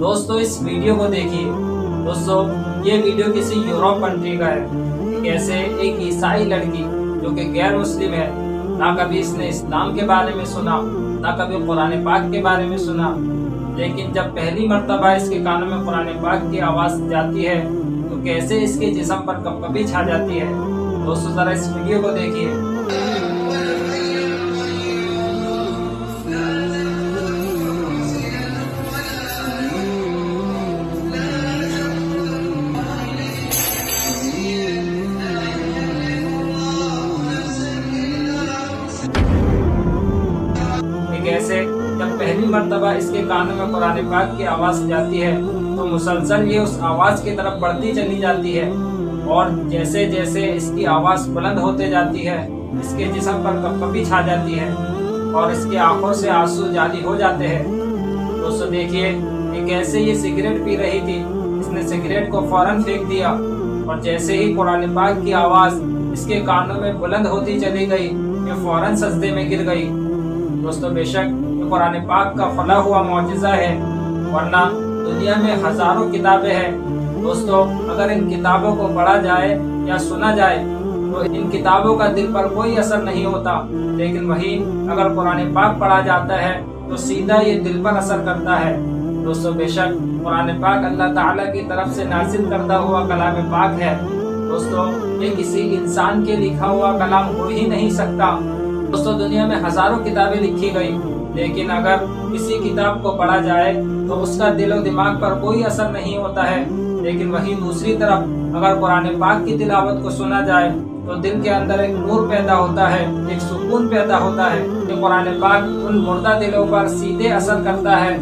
दोस्तों, इस वीडियो को देखिए। दोस्तों, ये वीडियो किसी यूरोप कंट्री का है। कैसे एक ईसाई लड़की, जो कि गैर मुस्लिम है, ना कभी इसने इस्लाम के बारे में सुना, ना कभी कुरान पाक के बारे में सुना। लेकिन जब पहली मरतबा इसके कानों में कुरान पाक की आवाज़ जाती है तो कैसे इसके जिसम पर कभी छा जाती है? दोस्तों, ज़रा इस वीडियो को देखिए। कैसे जब पहली मरतबा इसके कानों में कुरान पाक की आवाज़ जाती है तो मुसलसल ये उस आवाज़ की तरफ़ बढ़ती चली जाती है और जैसे जैसे इसकी आवाज़ बुलंद होते जाती है, इसके जिसम पर कपकपी छा जाती है और इसकी आँखों से आँसू जारी हो जाते हैं। दोस्तों देखिए ये कैसे ये सिगरेट पी रही थी, इसने सिगरेट को फ़ौरन फेंक दिया और जैसे ही कुरान पाक की आवाज़ इसके कानों में बुलंद होती चली गई, ये फ़ौरन सजदे में गिर गई। दोस्तों, बेशक कुरान पाक का फला हुआ मुआजा है, वरना दुनिया में हज़ारों किताबें हैं। दोस्तों, अगर इन किताबों को पढ़ा जाए या सुना जाए तो इन किताबों का दिल पर कोई असर नहीं होता। लेकिन वही अगर कुरान पाक पढ़ा जाता है तो सीधा ये दिल पर असर करता है। दोस्तों, बेशक कुरान पाक अल्लाह ताला की तरफ़ से नासिल करता हुआ कलाम पाक है। दोस्तों, ये किसी इंसान के लिखा हुआ कलाम हो ही नहीं सकता। दोस्तों, दुनिया में हज़ारों किताबें लिखी गई, लेकिन अगर किसी किताब को पढ़ा जाए तो उसका दिल और दिमाग पर कोई असर नहीं होता है। लेकिन वही दूसरी तरफ़, अगर कुरान पाक की तिलावत को सुना जाए तो दिल के अंदर एक नूर पैदा होता है, एक सुकून पैदा होता है, जो कुरान पाक उन मुर्दा दिलों पर सीधे असर करता है,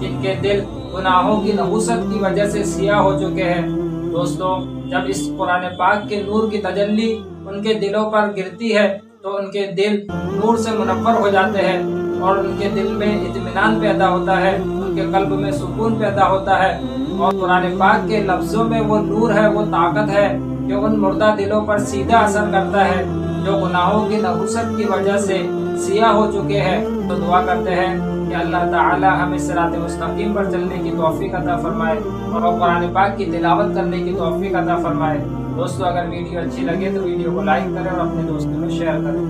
जिनके दिल गुनाहों की नबूसत की वजह से सिया हो चुके हैं। दोस्तों, जब इस कुरान पाक के नूर की तजल्ली उनके दिलों पर गिरती है तो उनके दिल नूर से मुनवर हो जाते हैं और उनके दिल में इतमान पैदा होता है, उनके कल्ब में सुकून पैदा होता है। और कुरान पाक के लफ्जों में वो नूर है, वो ताकत है जो उन मुर्दा दिलों पर सीधा असर करता है, जो गुनाहों की नबूसत की वजह से सिया हो चुके हैं। तो दुआ करते हैं कि अल्लाह ताला हमें सिरात मुस्तकीम पर चलने की तोफ़ी अता फरमाए और कुरान पाक की तिलावत करने की तोफ़ी अदा फरमाए। दोस्तों, अगर वीडियो अच्छी लगे तो वीडियो को लाइक करें और अपने दोस्तों में शेयर करें।